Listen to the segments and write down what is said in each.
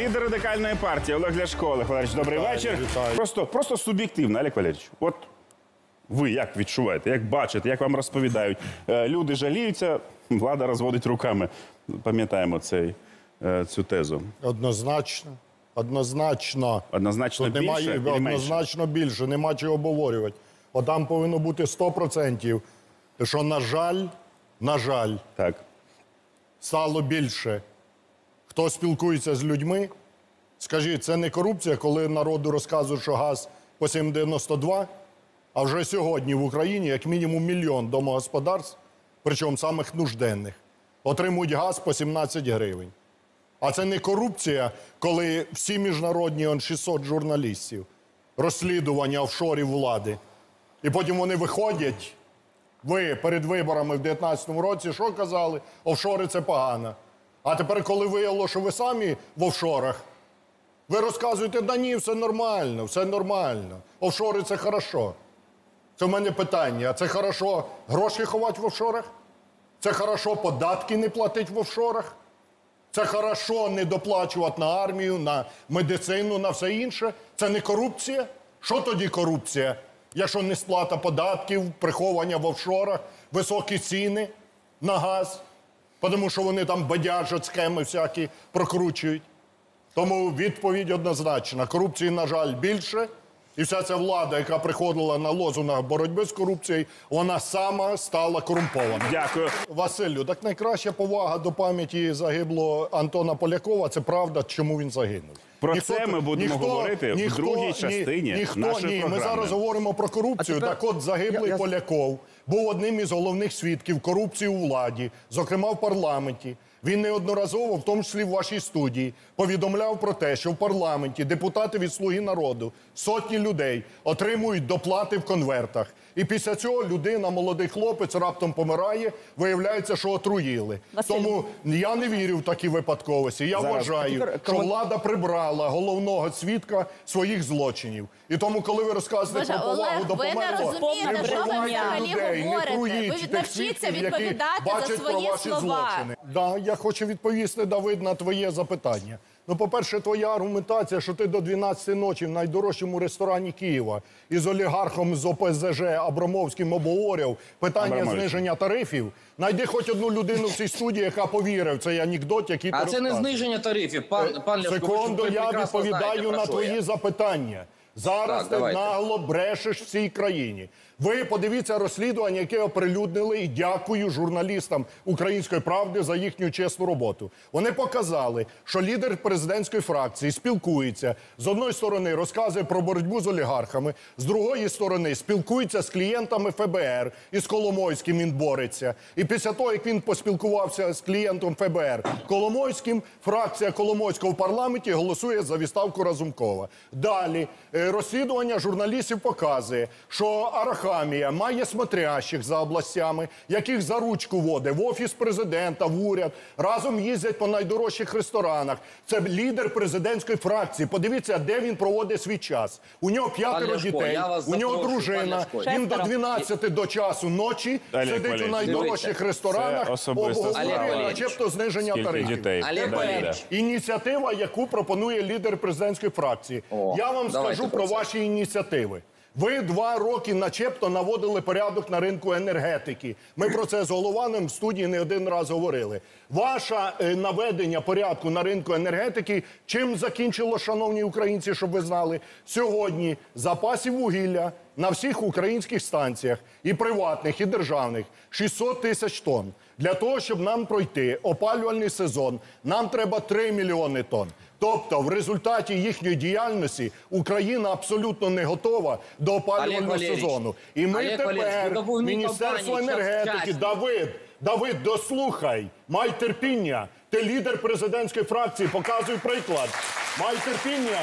Лідер радикальної партії Олег Ляшко. Олег Валерійович, добрий вечір. вітаю. Просто, просто суб'єктивно, Олег Валерійович. От ви як відчуваєте, як бачите, як вам розповідають? Е, Люди жаліються, влада розводить руками. Пам'ятаємо цей, е, цю тезу. Однозначно. Однозначно. Однозначно Тут більше немає менше? однозначно більше, нема чого обговорювати. От там повинно бути 100%. Що, на жаль, на жаль, Так. стало більше. Хто спілкується з людьми, скажіть, це не корупція, коли народу розказують, що газ по 7,92, а вже сьогодні в Україні як мінімум мільйон домогосподарств, причому самих нужденних, отримують газ по 17 гривень. А це не корупція, коли всі міжнародні он 600 журналістів, розслідування офшорів влади. І потім вони виходять. Ви перед виборами в 2019 році що казали? Офшори це погано. А тепер, коли виявило, що ви самі в офшорах, ви розказуєте, да ні, все нормально, все нормально. Офшори це хорошо. Це в мене питання. А це хорошо гроші ховати в офшорах? Це хорошо податки не платити в офшорах? Це хорошо не доплачувати на армію, на медицину, на все інше. Це не корупція? Що тоді корупція? Якщо не сплата податків, приховання в офшорах, високі ціни на газ, тому що вони там бадяжать, схеми всякі прокручують. Тому відповідь однозначна. Корупції, на жаль, більше. І вся ця влада, яка приходила на лозунгах боротьби з корупцією, вона сама стала корумпована. Дякую. Василю, так найкраща повага до пам'яті загиблого Антона Полякова це правда, чому він загинув. Про це ми будемо говорити в другій частині ніхто, нашої ні, Ми зараз говоримо про корупцію. Тепер- Так от загиблий Я- я- Поляков був одним із головних свідків корупції у владі, зокрема в парламенті. Він неодноразово, в тому числі в вашій студії, повідомляв про те, що в парламенті депутати від «Слуги народу, сотні людей отримують доплати в конвертах. І після цього людина, молодий хлопець, раптом помирає, виявляється, що отруїли. Василь. Тому я не вірю в такі випадковості. Я Зараз. вважаю, Тепер що влада прибрала головного свідка своїх злочинів. І тому, коли ви розказуєте Боже, про повагу Олег, до ви не померлого, розумієте, що ви взагалі людей, не говорите. труїть Ви навчіться свідків, які відповідати за бачать про свої ваші слова. злочини. Да, я хочу відповісти, Давид, на твоє запитання. Ну, по-перше, твоя аргументація, що ти до 12 ночі в найдорожчому ресторані Києва із олігархом з ОПЗЖ Абрамовським обговорював питання Абрамович. зниження тарифів. Найди хоч одну людину в цій студії, яка повірив в цей анекдот, який ти А це не розказуєш. зниження тарифів, пан, пан Ляшко, Секунду, ви я прекрасно відповідаю знаєте, про на що твої я. запитання. Зараз Так, ти давайте. нагло брешеш всій країні. Ви подивіться розслідування, яке оприлюднили, і дякую журналістам Української правди за їхню чесну роботу. Вони показали, що лідер президентської фракції спілкується з одної сторони, розказує про боротьбу з олігархами, з другої сторони спілкується з клієнтами ФБР і з Коломойським він бореться. І після того, як він поспілкувався з клієнтом ФБР Коломойським, фракція Коломойського в парламенті голосує за відставку Разумкова. Далі е, розслідування журналістів показує, що Арахамія має смотрящих за областями, яких за ручку водить в офіс президента, в уряд, разом їздять по найдорожчих ресторанах. Це лідер президентської фракції. Подивіться, де він проводить свій час. У нього п'ятеро Ляшко, дітей, у нього дружина. Він до Шестеро. 12 до часу ночі сидить у найдорожчих ресторанах, обговорює начебто зниження Скільки тарифів. дітей? Ініціатива, яку пропонує лідер президентської фракції. О, Я вам скажу про ваші ініціативи. Ви два роки начебто наводили порядок на ринку енергетики. Ми про це з Голованом в студії не один раз говорили. Ваше е, наведення порядку на ринку енергетики чим закінчило, шановні українці, щоб ви знали, сьогодні запасів вугілля на всіх українських станціях, і приватних, і державних, 600 тисяч тонн. Для того, щоб нам пройти опалювальний сезон, нам треба 3 мільйони тонн. Тобто, в результаті їхньої діяльності Україна абсолютно не готова до опалювального сезону. І ми Олег тепер, Міністерство енергетики, Давид, Давид, дослухай, май терпіння. Ти лідер президентської фракції, показуй приклад. Май терпіння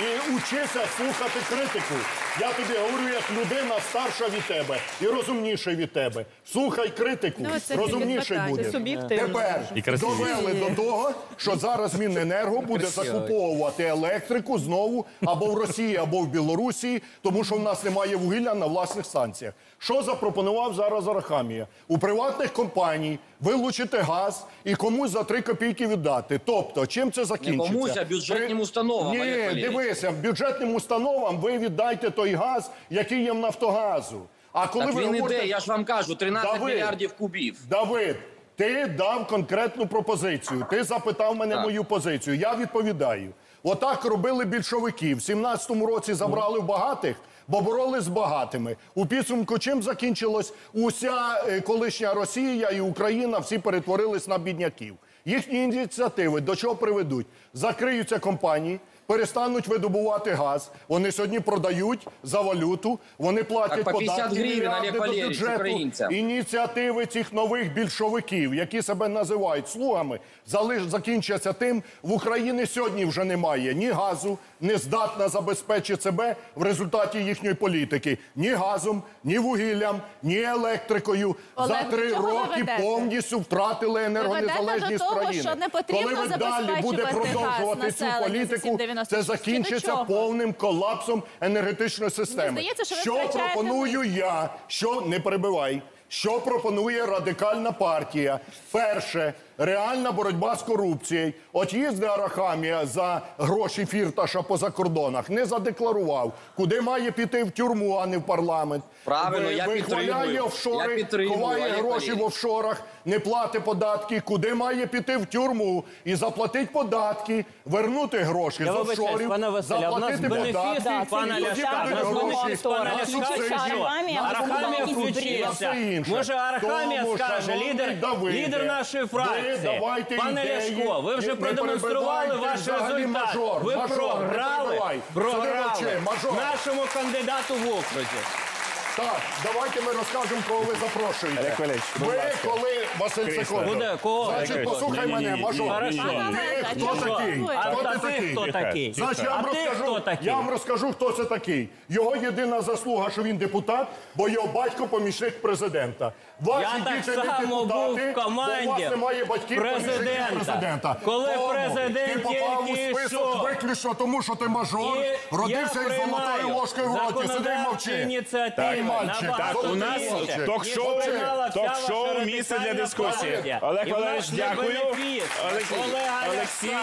і учися слухати критику. Я тобі говорю як людина старша від тебе і розумніша від тебе. Слухай критику, Ну, це розумніший буде. Це суб'єктивно. Тепер І довели до того, що зараз Міненерго буде закуповувати електрику знову або в Росії, або в Білорусі, тому що в нас немає вугілля на власних станціях. Що запропонував зараз Арахамія? У приватних компаній вилучити газ і комусь за 3 копійки віддати. Тобто, чим це закінчиться? комусь, а бюджетним установам, Ні, Олег Валерійович. дивися, бюджетним установам ви віддайте той газ, який є в Нафтогазу. А коли Так ви він говорите... іде, я ж вам кажу, 13 Давид. мільярдів кубів. Давид, ти дав конкретну пропозицію. Ти запитав мене Так. мою позицію. Я відповідаю. Отак робили більшовики. В 17-му році забрали в багатих, бо боролись з багатими. У підсумку чим закінчилось? Уся е, колишня Росія і Україна всі перетворились на бідняків. Їхні ініціативи до чого приведуть? Закриються компанії. Перестануть видобувати газ. Вони сьогодні продають за валюту. Вони платять Так, по 50 податки гривень, Олег до Валерійович, бюджету. українцям. Ініціативи цих нових більшовиків, які себе називають слугами, залиш закінчаться тим, в Україні сьогодні вже немає ні газу, не здатна забезпечити себе в результаті їхньої політики. Ні газом, ні вугіллям, ні електрикою. Олег, За три ви роки повністю втратили енергонезалежність Ви до того, країни. що не потрібно Коли ви далі буде продовжувати цю політику, це закінчиться повним колапсом енергетичної системи. здається, що що пропоную я, що не перебивай. Що пропонує радикальна партія? Перше, реальна боротьба з корупцією. От їздить Арахамія за гроші фірташа по закордонах, не задекларував, куди має піти в тюрму, а не в парламент. Правильно, я Вихваляє підтримую. офшори, Я підтримую, ховає Олег гроші в офшорах, не платить податки, куди має піти в тюрму і заплатити податки, вернути гроші Я з вибачаюсь, офшорів, пане Василю, а в нас заплатити податки, пана і тоді Ляшка. будуть В нас гроші бенефіс пана на Ляшка, субсидії, що? Арахамія на Арахамія комунальні включився. все інше. Може, Арахамія Тому, скаже, шановний лідер, Давиде, лідер нашої ви фракції. давайте Пане ідеї, Ляшко, ви вже не продемонстрували перебивайте ваш взагалі результат. мажор, ви мажор, не програли, перебивай. Програли мажор. нашому кандидату в окрузі. Так, давайте ми розкажемо, кого ви запрошуєте. Олег Валерійович, будь ви ласка. коли Василь Крісло. Секундов. Буде кого? Значить, Олег послухай мене, мажор. ні-ні-ні. Ти хто такий? А Хто ти ти такий? хто такий? Значить, я вам А ти розкажу, хто такий? я вам розкажу, хто це такий. Його єдина заслуга, що він депутат, бо його батько помічник президента. Ваші Я так діти не само депутати, в бо у вас немає батьків помічників президента. президента. Коли Тому президент ти попав у тільки список виключно тому, що ти мажор, І родився я із золотою ложкою в роті. Сиди і законодавчі мовчи. ініціативи Так, мальчик, Так, у нас ток-шоу, ток-шоу місце для дискусії. Олег Валерійович, дякую. Олексій,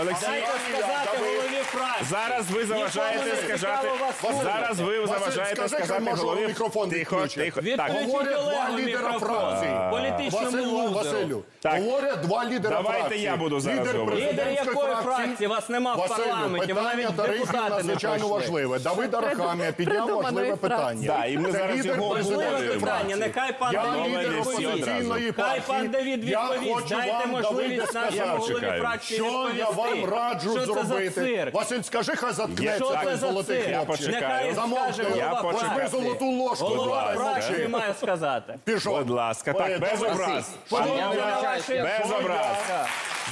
Олексій, Дайте сказати голові фракції. Зараз ви заважаєте Нікому не сказати. цікаво вас слухати. Зараз ви Василь, заважаєте скажи, хай сказати мажору голові. мікрофон Тихо, відключить. тихо. Так, Відключіть Говорять два Олегу лідера мікрофон. фракції. Політичному Василю, лузеру. Василю, Так. говорять два лідера Давайте фракції. я буду зараз Лідер говорити. Лідер президентської якої фракції? Вас нема в Василю, парламенті, ви питання навіть депутати не надзвичайно пройшли. важливе. Давид Арахамія підняв придуманої важливе питання. Да, і ми Це зараз лідер його президентської обговорюємо. питання. фракції. Нехай пан Я Давид лідер відповість Хай пан Давід Я відповість. хочу Дайте вам, Давиде, можливість нашому сказати, голові чекаю. фракції що я вам раджу Що це за зробити. цирк? Василь, скажи, хай Є, заткнеться Що це за золотий цирк? хлопчик. Нехай Замовкни. скаже Я голова. Фракції. золоту ложку Голова давай, фракції мовчи. має сказати. Пішов. Будь ласка, Ой, так, без образ. Шановні, я- Без образ.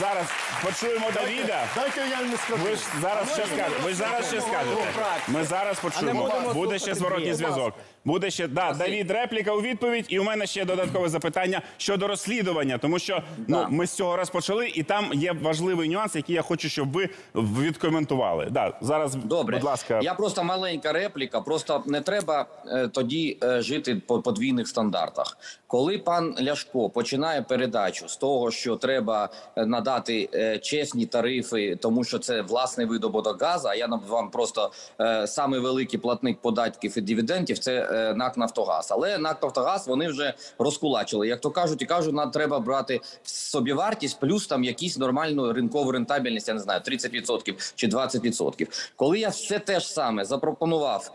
Зараз почуємо Давіда. Дайте я не скажу. Ви ж зараз ще скажете. Ви ж зараз ще скажете. Ми зараз почуємо. Буде ще зворотній зв'язок. Буде ще да, Давід репліка у відповідь, і у мене ще додаткове запитання щодо розслідування, тому що ну ми з цього розпочали, і там є важливий нюанс, який я хочу, щоб ви відкоментували. Да, зараз, Добре, будь ласка, я просто маленька репліка. Просто не треба е, тоді е, жити по подвійних стандартах. Коли пан Ляшко починає передачу з того, що треба е, надати е, чесні тарифи, тому що це власний видобуток газу. А я вам просто е, самий великий платник податків і дивідендів це е, НАК Нафтогаз. Але НАК Нафтогаз вони вже розкулачили. Як то кажуть, і кажуть, нам треба брати собівартість плюс там якісь нормальну ринкову рентабельність. Я не знаю, 30% чи 20%. Коли я все те ж саме запропонував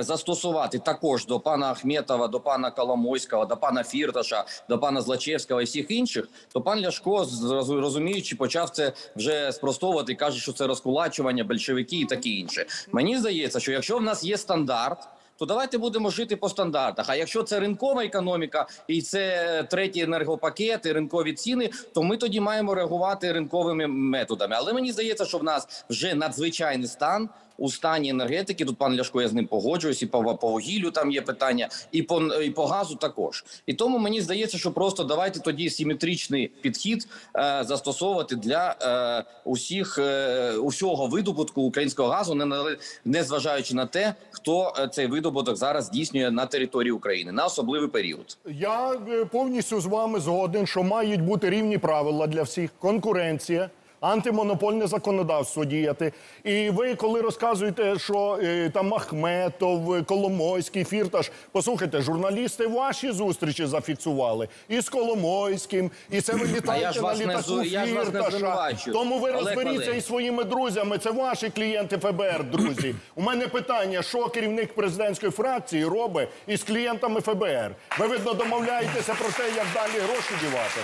застосувати також до пана Ахметова, до пана Коломойського, до пана Фірташа, до пана Злачевського і всіх інших, то пан Ляшко, розуміючи, почав це вже спростовувати каже, що це розкулачування, большевики і таке інше. Мені здається, що якщо в нас є стандарт. То давайте будемо жити по стандартах. А якщо це ринкова економіка і це третій енергопакет і ринкові ціни, то ми тоді маємо реагувати ринковими методами. Але мені здається, що в нас вже надзвичайний стан, у стані енергетики. Тут пан Ляшко, я з ним погоджуюсь, і по, по вугіллю там є питання, і по і по газу також. І тому мені здається, що просто давайте тоді симетричний підхід е, застосовувати для е, усіх е, усього видобутку українського газу, не нале- не зважаючи на те, хто е, цей видобуток зараз здійснює на території України на особливий період. Я е, повністю з вами згоден, що мають бути рівні правила для всіх, конкуренція. Антимонопольне законодавство діяти. І ви, коли розказуєте, що е, там Ахметов, Коломойський, Фірташ, послухайте, журналісти ваші зустрічі зафіксували і з Коломойським, і це ви літаєте на літаку не Фірташа. Тому ви Олег розберіться із своїми друзями. Це ваші клієнти ФБР, друзі. У мене питання: що керівник президентської фракції робить із клієнтами ФБР? Ви видно домовляєтеся про те, як далі гроші дівати.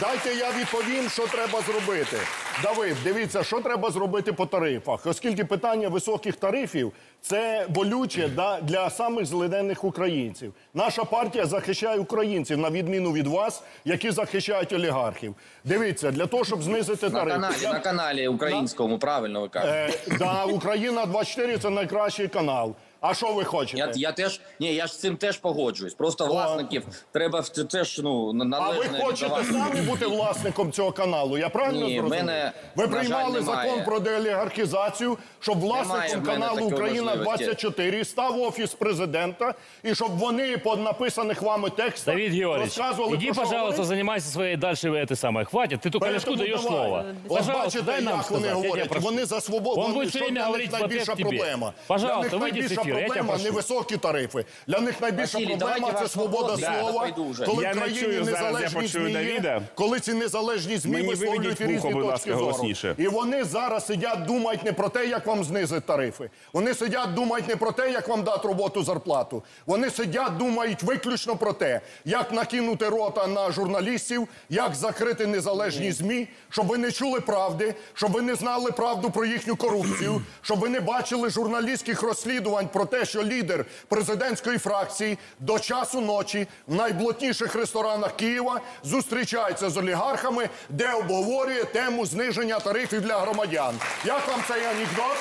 Дайте я відповім, що треба зробити. Давид, дивіться, що треба зробити по тарифах, оскільки питання високих тарифів це болюче да, для самих злиденних українців. Наша партія захищає українців на відміну від вас, які захищають олігархів. Дивіться, для того, щоб знизити На каналі, я- на каналі українському, правильно ви кажете. Е, да, Україна 24 це найкращий канал. А що ви хочете? Я, я теж ні, я ж з цим теж погоджуюсь. Просто власників треба в це теж ну А ви належне хочете віддавати. самі бути власником цього каналу? Я правильно Ні, зрозумів? мене, ви на жаль, приймали немає. закон про деолігархізацію, щоб власником в мене каналу такої Україна можливості. 24 став офіс президента, і щоб вони по написаних вами текстах Давид Георгиевич, розказували иди, про що пожалуйста, говорить. занимайся своей дальше это самое. Хватит, ты только Ляшку Поэтому даешь давай. слово. Ось Пожалуйста, бачите, дай нам як вони сказать, я тебя говорять. прошу. Вони за свободу. Он вони- будет всё що время для них говорить в найбільша ответ тебе. проблема. Пожалуйста, для них выйди проблема не високі тарифи. Для них найбільша проблема це свобода слова. Коли Я в країні чую незалежні почую ЗМІ коли ці незалежні ЗМІ висловлюють різні точки зору. голосніше. І вони зараз сидять, думають не про те, як вам знизити тарифи. Вони сидять, думають не про те, як вам дати роботу зарплату. Вони сидять, думають виключно про те, як накинути рота на журналістів, як закрити незалежні ЗМІ, щоб ви не чули правди, щоб ви не знали правду про їхню корупцію, щоб ви не бачили журналістських розслідувань про те, що лідер президентської фракції до часу ночі в найблотніших ресторанах Києва зустрічається з олігархами, де обговорює тему зниження тарифів для громадян. Як вам цей анекдот?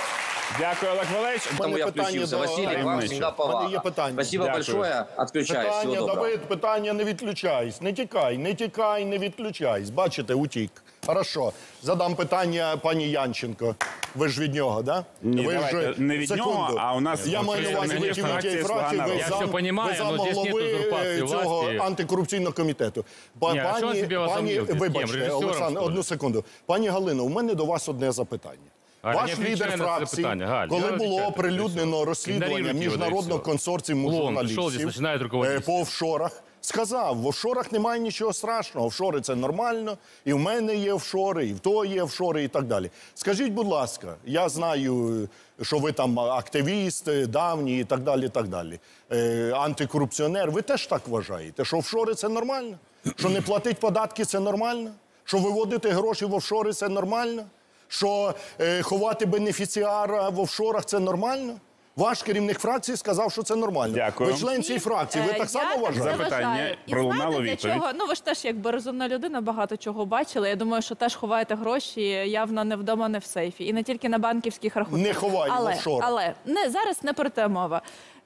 Дякую, Олег Валерійович. Тому я питання включився. до Василий, вам всегда У мене є питання. Спасибо Дякую. большое. Отключаюсь. Питання. Давид, питання не відключайся. Не тікай, не тікай, не відключайся. Бачите, утік. Хорошо. Задам питання пані Янченко. Ви ж від нього, да? Ні, ви давайте, не від нього, а у нас Я маю на увазі ви фракції ви. Я зам, все понимаю, ви зам но здесь голови нет цього власті. антикорупційного комітету. Па- Ні, а що пані, собі вас пані? Ким? вибачте, Режисером, Олександр, що ли? одну секунду. Пані Галино, у мене до вас одне запитання. Галя, Ваш не лідер на це фракції, питання, Галь, коли не було оприлюднено все. розслідування Ігноруйте його, да і міжнародного все. консорціуму Клоун, журналістів е, по офшорах, сказав, в офшорах немає нічого страшного, офшори це нормально, і в мене є офшори, і в того є офшори, і так далі. Скажіть, будь ласка, я знаю, що ви там активіст, е, давній і так далі, так далі. Е, антикорупціонер, ви теж так вважаєте, що офшори це нормально? Що не платить податки це нормально? Що виводити гроші в офшори це нормально? Що е, ховати бенефіціара в офшорах це нормально? Ваш керівник фракції сказав, що це нормально. Дякую. Ви член цієї фракції, ви Е, так само вважаєте? Запитання. І пролунало знаєте, для відповідь. чого? Ну ви ж теж якби розумна людина, багато чого бачили. Я думаю, що теж ховаєте гроші явно не вдома, не в сейфі. І не тільки на банківських рахунках. Не ховаємо але, офшори. Але не зараз не про те мова.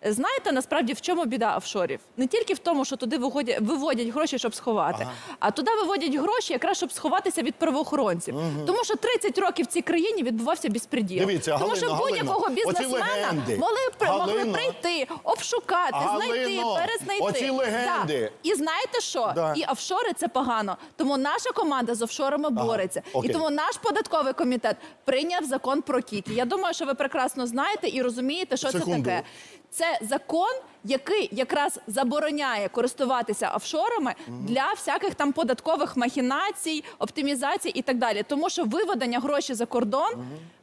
Знаєте, насправді в чому біда офшорів? Не тільки в тому, що туди виводять, виводять гроші, щоб сховати, а туди виводять гроші, якраз щоб сховатися від правоохоронців. Тому що 30 років в цій країні відбувався безпреділ. Дивіться, тому Галино, що будь-якого бізнесмена могли, могли прийти, обшукати, знайти, перезнайти. оці легенди. Да. І знаєте що? Да. І офшори це погано. Тому наша команда з офшорами бореться. окей. І тому наш податковий комітет прийняв закон про кікі. Я думаю, що ви прекрасно знаєте і розумієте, що Секунду. це таке. Це закон, який якраз забороняє користуватися офшорами для всяких там податкових махінацій, оптимізацій і так далі. Тому що виведення грошей за кордон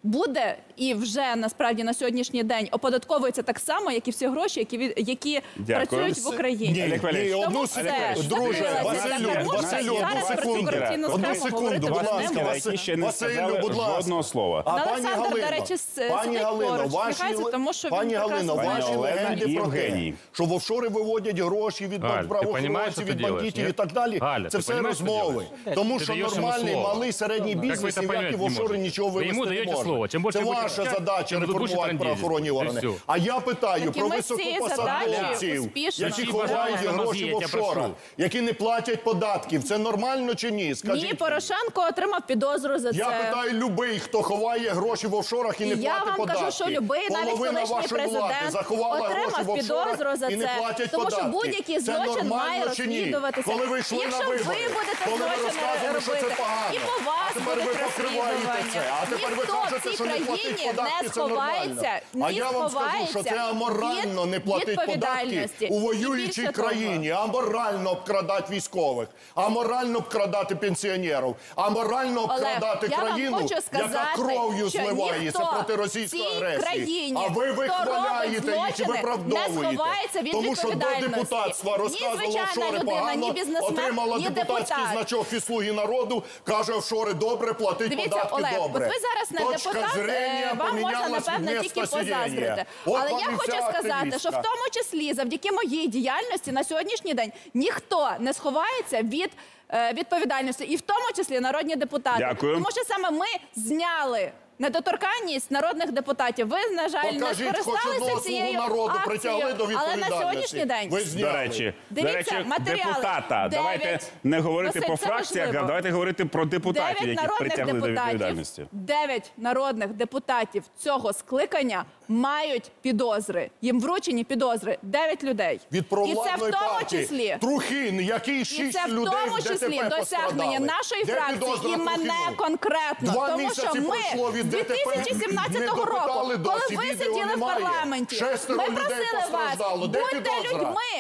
буде і вже насправді на сьогоднішній день оподатковується так само, як і всі гроші, які від- які Дякую. працюють в Україні. Ні, Олег Валерійович. ні, одну Тому секунду. Друже, закрилася Василю, ця тема. Василю, Зараз одну про секунду. Одну схему секунду, говорити будь вже ласка, які ще не Василю, сказали будь ласка. жодного слова. А Ну, пані Галино, до речі, с- пані сидить Галино, поруч, ваші, тому що він пані прекрасно Галино, знає, ваші Олена легенди і про Євгеній те, що в офшори виводять гроші від Галь, ти правоохоронців, понімаєш, що від ти делаєш, бандитів ні? і так далі. Галя, це ти все понімаєш, що ти розмови. делаєш? Тому Ти що даєш йому нормальний слово. малий середній Как вы бізнес это ніякі понять в не офшори можете? нічого Вы ему вивести не даете може. слово. Чем больше Це будете ваша кричать, задача тем тут больше реформувати трындец. правоохоронні І органи. всё. А я питаю Так і про ми з цієї високопосадовців, задачі успішно. які Скажіть, ховають пожалуйста, гроші в мозги, я тебя офшорах, прошу. які не платять податків. Це нормально чи ні? Скажіть. Ні, Порошенко отримав підозру за Я це. питаю любий, хто ховає гроші в офшорах і не І я платить вам податки. кажу, що любий, навіть Половина колишній вашої влади президент заховала гроші в отримав офшорах підозру за і не це. платять Тому що податки. будь-який Це злочин нормально має чи ні? розслідуватися. Коли ви йшли Якщо ви вибори, будете коли ви злочини розказували, що це робити, погано, і по вас а тепер ви покриваєте це, а тепер ви Ніхто в кажете, цій що не платить країні податки, не це нормально. сховається, А я вам скажу, що це сховається аморально від не платить податки відповідальності. у І воюючій більше того, країні, аморально обкрадати військових, аморально обкрадати пенсіонерів, аморально обкрадати я вам країну, хочу яка кров'ю що зливається ніхто проти в російської цій агресії. країні, а ви хто вихваляєте їх і злочини, виправдовуєте. сховається від Тому що до відповідальності. депутатства Ні розказувала звичайна офшори людина, погано, бізнесмен, отримала ні депутатський депутат. значок від «Слуги народу», каже, офшори добре, платить Дивіться, податки Олег, добре. от ви зараз не Точка депутат, е, вам можна напевно тільки позаздрити. Але я хочу сказати, активістка. що в тому числі завдяки моїй діяльності на сьогоднішній день ніхто не сховається від. е, Відповідальності, і в тому числі народні депутати, Дякую. тому що саме ми зняли недоторканність народних депутатів. Ви на жаль не Покажіть хоч скористалися одного цією народу, акцією, притягли до але відповідальності. на сьогоднішній день Ви До зняли. речі, Дивіться, до речі, матеріали. депутата. Дев'ять. Давайте не говорити Василь, по це фракціях, а важливо. давайте говорити про депутатів, Дев'ять яких народних притягли до депутатів, відповідальності. дев'ять народних депутатів цього скликання мають підозри. Їм вручені підозри. Дев'ять людей. Від і це в провладної тому партії. числі. Трухін, який І шість це в людей тому в ДТП числі досягнення нашої Де фракції підозра і мене Трухіну? конкретно. Два тому місяці що ми пройшло від 2017 не року, коли ви сиділи в парламенті, ми просили вас, будьте людьми,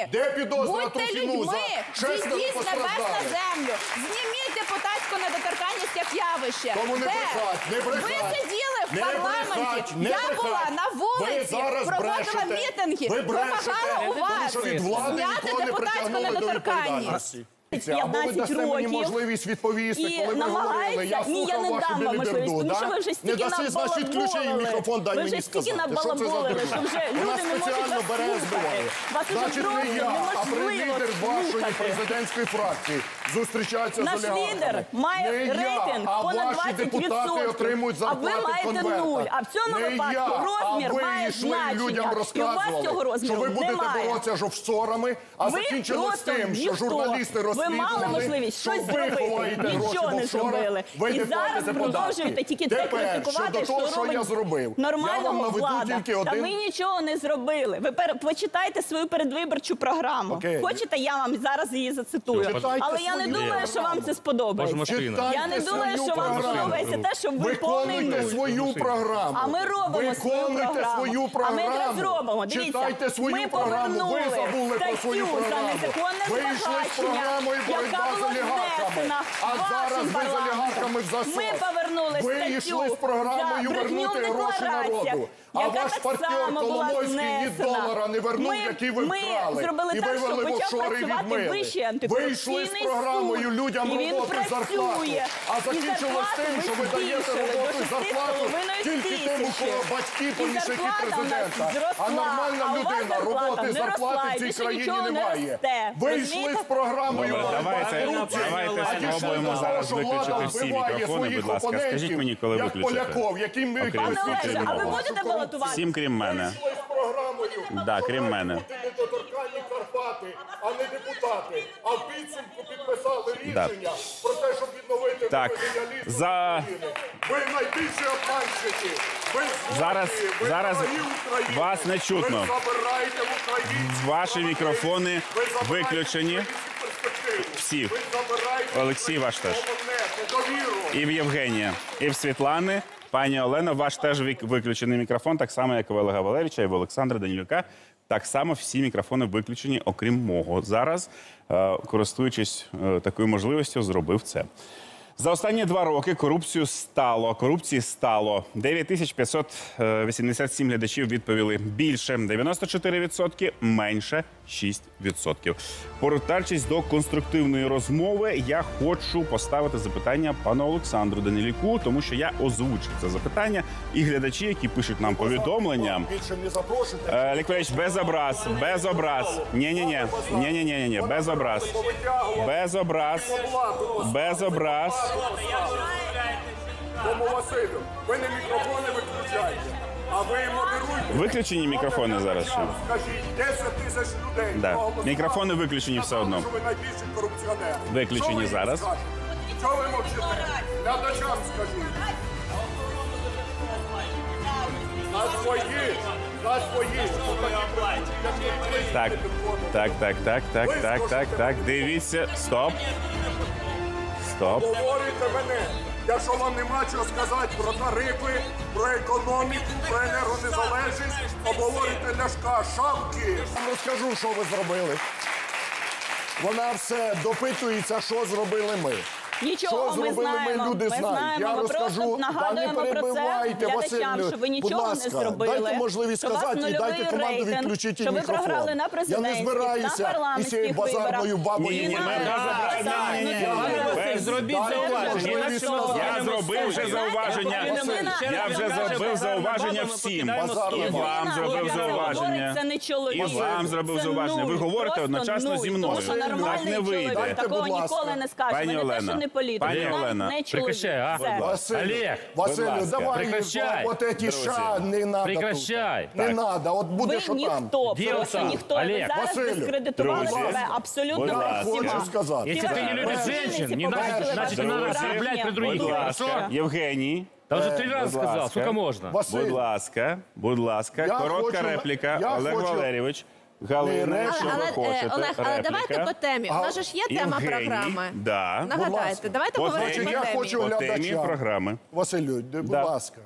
будьте людьми, зійдіть небес на землю, зніміть депутатську недоторканність як явище. Тому не брехать, не брехать. Ви сиділи в парламенті, я була на вулиці, проводила мітинги, вимагала у вас зняти депутатську недоторканність. Відповідальності. Або ви 15 років. мені можливість відповісти, і коли ви говорили, я Ні, я не вашу дам вам можливість, тому що да? ви вже Не стільки даси, значить, ключі і набалаболили. мікрофон дай Ви мені вже стільки сказати. Що це за набалаболили, що вже люди нас не можуть спеціально вас бере слухати. Вас уже Значить, не просто я, а неможливо лідер вашої президентської фракції зустрічається з Наш олігархами. лідер має Не я, рейтинг а понад ваші 20%. депутати отримують А ви зарплати маєте конвертах. нуль. А в цьому Не випадку я, розмір а ви має йшли значення. людям І у вас цього розміру що ви будете немає. боротися з офшорами, а Ви закінчили з просто тим, що ніхто. журналісти Ви мали можливість що щось ви зробити. ховаєте гроші Нічого в не офшорах, зробили. ви І зараз продовжуєте тільки Тепер, критикувати, щодо того, що що я робить зробив. Я вам Нормального наведу влада. тільки Та один- ми нічого не зробили. Ви пер... почитайте свою передвиборчу програму. Окей. Хочете, я вам зараз її зацитую. Читайте Але я не думаю, що вам це сподобається. Я не думаю, що вам сподобається те, що ви повний свою програму. А ми робимо свою програму. свою А ми якраз робимо. Дивіться, ми повернули забули про свою статтю за незаконне Ви йшли з збагачення, яка була олігархами. внесена А вашим зараз ви з парламентом. олігархами в засос. Ми повернули Ви статтю йшли з програмою за брехню вернути гроші деклараціях, народу. А яка ваш так партнер само була Коломойський ні долара не вернув, Ми- який ви ми вкрали. зробили і так, вивели що в почав офшори і працювати відмили. Вищий Ви антикорупційний йшли з суд, програмою людям і він роботу і зарплату. працює. А закінчилось зарплату тим, що ви даєте збільшили до роботу і 6,5 зарплату тільки тим, у тисячі. кого батьки І помічники зарплата у нас президента. зросла, А нормальна а у вас людина зарплата роботи не зарплати росла, в цій країні нічого не немає. росте. Ви йшли Розумієте? з програмою Добре, давайте, давайте А що спробуємо того, зараз що виключити влада всі вбиває мікрофони, своїх будь ласка. Скажіть мені, коли як виключити. Поляков, яким ви Окрім Пане всіх Олеже, а ви будете балотувати? Всім крім мене. З програмою. Да, крім мене. Бути недоторканні Карпати, а не депутати. А в підсумку підписали Да. рішення про те, щоб відновити Так, виведення лісу за- з України. Ви найбільші обманщики. Ви злодії, Зараз- ви зараз вороги України. вас не чутно. Ви забираєте в українців Ваші мікрофони Ви забираєте виключені. українську Всі. Олексій, ваш теж. І в Євгенія, і в Світлани. Пані Олено, ваш теж виключений мікрофон, так само, як і в Олега Валерійовича, і в Олександра Данілюка. Так само всі мікрофони виключені, окрім мого. Зараз, е, користуючись е, такою можливістю, зробив це. За останні два роки корупцію стало. Корупції стало 9587 глядачів відповіли більше 94%, менше 6%. Повертаючись до конструктивної розмови, я хочу поставити запитання пану Олександру Данилюку, тому що я озвучив це запитання, і глядачі, які пишуть нам повідомлення. Е, Олег без образ, без образ. Ні-ні-ні, ні-ні-ні, без образ. Без образ, без образ. Тому Василю, ви не мікрофони виключайте, а ви модеруйте. Виключені мікрофони зараз. ще? Скажіть, 10 тисяч людей. Да. Мікрофони виключені все одно. Що ви найбільші корупціонери. Виключені Що ви їм зараз. скажете? Що ви мовчите? Глядачам скажіть. На свої, на свої. Так, так, так, так, так, так, так, так. Дивіться. Стоп. Стоп. Говорите мене. Якщо вам нема чого сказати про тарифи, про економіку, про енергонезалежність, обговорюйте ляшка, шапки. Розкажу, що ви зробили. Вона все допитується, що зробили ми. Нічого що ми зробили знаємо. ми, люди ми знають. знаємо. Я ми розкажу, просто та не нагадуємо про це перебивайте, глядачам, що ви Будь нічого ласка, не зробили. Дайте можливість що сказати і дайте команду рейтинг, відключити що ви програли на Я не президентських, на збираюся із цією парламентських базарною виборах. бабою. І Ні, ні, ні, ні, ні, Зробіть зауваження. Я зробив вже зауваження. Я вже зробив зауваження всім. І вам зробив зауваження. Це не чоловік. І вам зробив зауваження. Ви говорите одночасно зі мною. Так не вийде. такого ніколи не скаже. Пані Олена, не політик, пані ви Олена, не чоловік. прекращай, а? Все. Василю, Олег, Василю, будь ласка. давай Прекращай. вот эти Друзі. ша не надо Прекращай. тут. Не надо, от буде Ви що там. ніхто, Де просто ніхто. Ви Олег, зараз Василю, дискредитували друзі, себе абсолютно будь ласка. всіма. Хочу сказати. Если ты не любишь женщин, не надо, значит, не надо оскорблять при других. Будь Хорошо? Євгеній. Да уже три раза сказал, ласка. сколько можно? Василь, Будь ласка, будь ласка, Я коротка хочу- репліка. я Олег хочу- Валерійович. Галина, Але- якщо Але, ви е, хочете. Олег, але давайте по темі. У нас же ж є тема Євгеній, програми. Да. Ласка. Нагадайте, давайте По говорити темі. по я темі. хочу По темі програми. Василю, де- будь Да. ласка,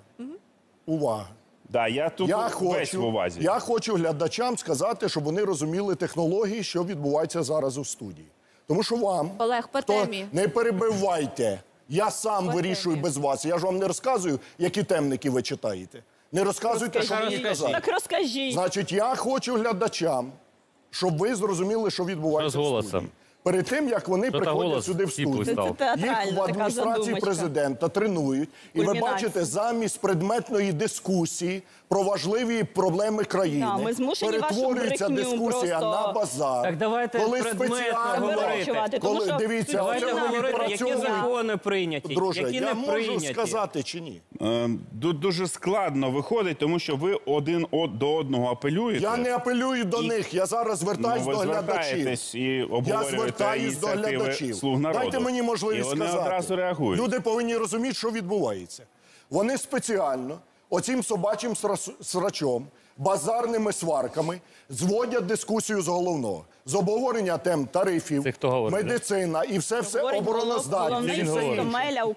увага. Да, я тут Я весь хочу, в увазі. я хочу глядачам сказати, щоб вони розуміли технології, що відбувається зараз у студії. Тому що вам Олег, по хто- темі. не перебивайте. Я сам По вирішую темі. без вас. Я ж вам не розказую, які темники ви читаєте. Не розказуйте, що мені казати. Так розкажіть. Значить, я хочу глядачам, щоб ви зрозуміли, що відбувається в голосом? студії. Перед тим, як вони приходять голос сюди в студію, став? Їх в адміністрації задумочка. президента тренують. І ви Кульмінація. бачите, замість предметної дискусії про важливі проблеми країни Да, ми змушені перетворюється дискусія просто- на базар. Так давайте коли предметно спеціально коли що дивіться, давайте говорити, які закони прийняті, Друже, які я не можу сказати чи ні? Е, Дуже складно виходить, тому що ви один до одного апелюєте. Я не апелюю до І- них, я зараз Ну, звертаюсь ви до глядачів. звертаєтесь і Я обговорюєте звертаюсь до ініціативи глядачів. слуг народу. Дайте мені можливість і вони сказати. одразу реагують. Люди повинні розуміти, що відбувається. Вони спеціально оцим собачим срачом, базарними сварками зводять дискусію з головного. З обговорення тем тарифів, Це хто говорить, медицина і все все обороноздатність.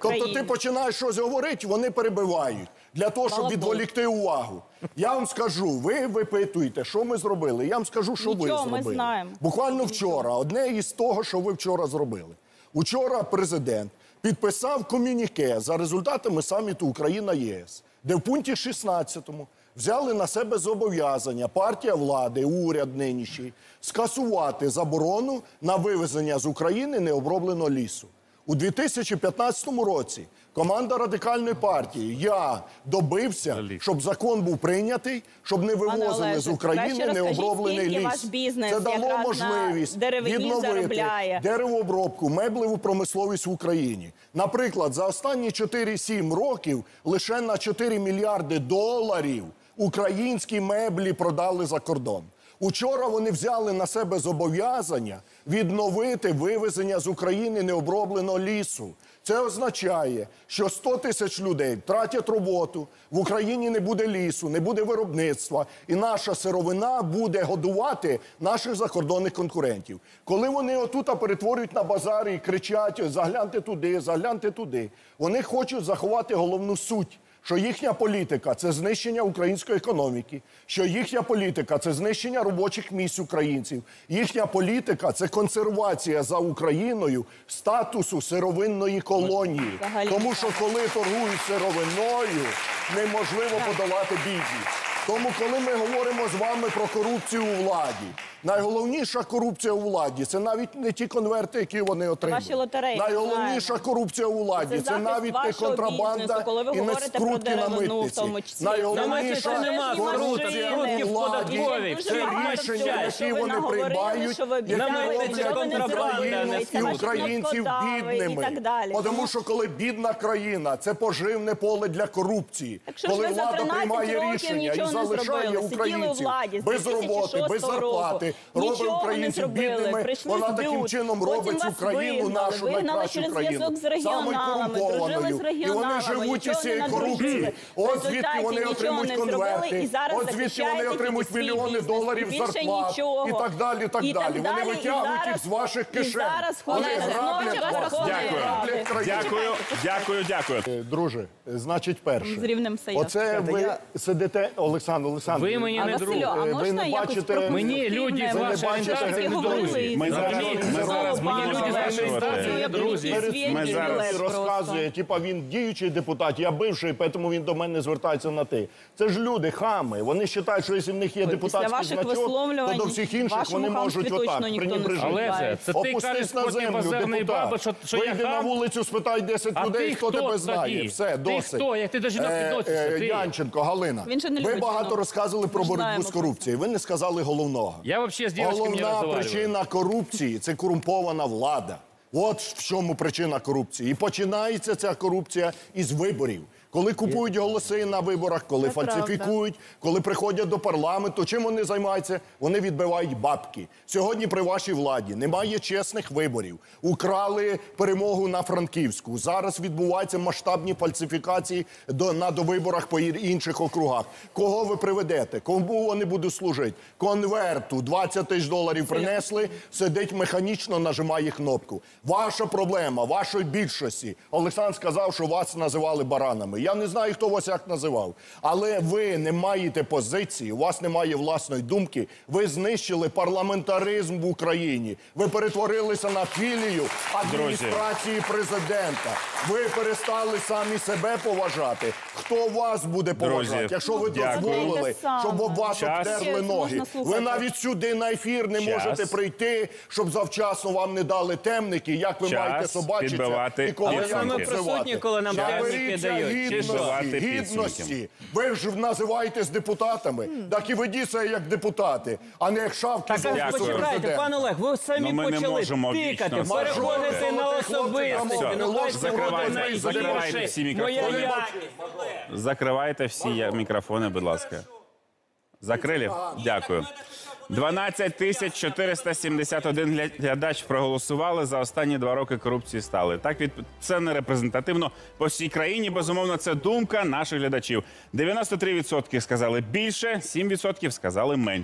Тобто ти починаєш щось говорити, вони перебивають для того, щоб відволікти увагу. Я вам скажу, ви випитуєте, що ми зробили. Я вам скажу, що ви Нічого, ми зробили. знаємо. Буквально вчора, одне із того, що ви вчора зробили. Учора президент підписав комюніке за результатами саміту Україна ЄС, де в пункті 16 взяли на себе зобов'язання партія влади, уряд нинішній скасувати заборону на вивезення з України необробленого лісу. У 2015 році команда радикальної партії я добився, щоб закон був прийнятий, щоб не вивозили Олеже, з України необроблений ліс. ваш бізнес Це дало можливість відновити заробляє? деревообробку, меблеву промисловість в Україні. Наприклад, за останні 4-7 років лише на 4 мільярди доларів українські меблі продали за кордон. Учора вони взяли на себе зобов'язання відновити вивезення з України необробленого лісу. Це означає, що 100 тисяч людей втратять роботу, в Україні не буде лісу, не буде виробництва, і наша сировина буде годувати наших закордонних конкурентів. Коли вони отут перетворюють на базари і кричать: загляньте туди, загляньте туди. Вони хочуть заховати головну суть що їхня політика це знищення української економіки, що їхня політика це знищення робочих місць українців, їхня політика це консервація за Україною статусу сировинної колонії. Тому що коли торгують сировиною, неможливо подолати бідність. Тому, коли ми говоримо з вами про корупцію у владі, найголовніша корупція у владі це навіть не ті конверти, які вони отримують. Ваші лотереї, Найголовніша корупція у владі Це це, навіть не контрабанда бізнесу, коли ви і не скрутки на в митниці. тому числі. Найголовніша корупція у владі це рішення, які вони приймають, які роблять це і українців бідними. І так далі. Тому що коли бідна країна, це поживне поле для корупції. Коли влада приймає рішення залишає? Українців владі з без роботи, без зарплати, робить українців бідними. Вона таким чином робить цю вас країну, вигнали, нашу вигнали найкращу через країну, зв'язок з самою регіоналами, дружили корумпованою. з І вони живуть нічого цієї корупції. В От звідки вони отримують конверти, і зараз от звідки вони отримують мільйони доларів зарплат нічого. і так далі. Так далі. Вони витягують їх з ваших кишень. зараз Вони граблять вас. Дякую. Дякую, дякую, дякую. Е, Друже, е, значить, перше. З рівнем. Оце ви сидите, Олександр Олександрович. Ви мені не Василю, друг. а ви можна не якось бачите- пропустити Мені люди з Ви не вашої бачите, орієнтації не говорили друзі. Ми зараз- Розумієте? ми зараз- Мені люди з вашої Розумієте? орієнтації не друзі. Ми зараз Він розказує, типа він діючий депутат, я бивший, тому він до мене звертається на ти. Це ж люди, хами. Вони вважають, що якщо в них є депутатський ваших значок, то висловлювань до всіх інших вашому вони можуть хамстві отак точно ніхто не пренебрежити. Але це, це ти Опустись кажеш на проти землю, базарної депутат. баби, що, що я Вийди на хам? вулицю, спитай 10 А людей, ти хто хто тебе тоді? знає. Все, Ти досить. хто? Як ти до жінок Е, відносишся? е, Ти? Янченко, Галина, Він же не ви любить багато жінок. розказували про боротьбу знаємо з корупцією. Ви не сказали головного. Я вообще з Головна причина корупції це корумпована влада. От в чому причина корупції. І починається ця корупція із виборів. Коли купують голоси на виборах, коли Це фальсифікують, коли приходять до парламенту, чим вони займаються? Вони відбивають бабки. Сьогодні при вашій владі немає чесних виборів. Украли перемогу на Франківську. Зараз відбуваються масштабні фальсифікації до, на довиборах по інших округах. Кого ви приведете? Кому вони будуть служити? Конверту 20 тисяч доларів принесли, сидить механічно, нажимає кнопку. Ваша проблема, вашої більшості. Олександр сказав, що вас називали баранами. Я не знаю, хто вас як називав. Але ви не маєте позиції, у вас немає власної думки. Ви знищили парламентаризм в Україні. Ви перетворилися на філію адміністрації президента. Ви перестали самі себе поважати. Хто вас буде поважати? Друзі, Якщо ви дякую. дозволили, щоб об вас Час. обтерли ноги. Ви навіть сюди на ефір не Час. можете прийти, щоб завчасно вам не дали темники, як ви Час маєте собачитися підбивати і Але як саме обзивати. присутні, Підбивати гідності. Ви ж називаєтесь депутатами, так і ведіть себе як депутати, а не як шавки Так, почекайте, пан Олег, ви самі Ну, ми почали можемо тикати, переходити на найгірше. всі мікрофони. Закривайте всі мікрофони, будь ласка. Закрили? Дякую. 12 тисяч 471 гля- глядач проголосували за останні два роки корупції стали. Так від це не репрезентативно по всій країні. Безумовно, це думка наших глядачів. 93% сказали більше, 7% сказали менше.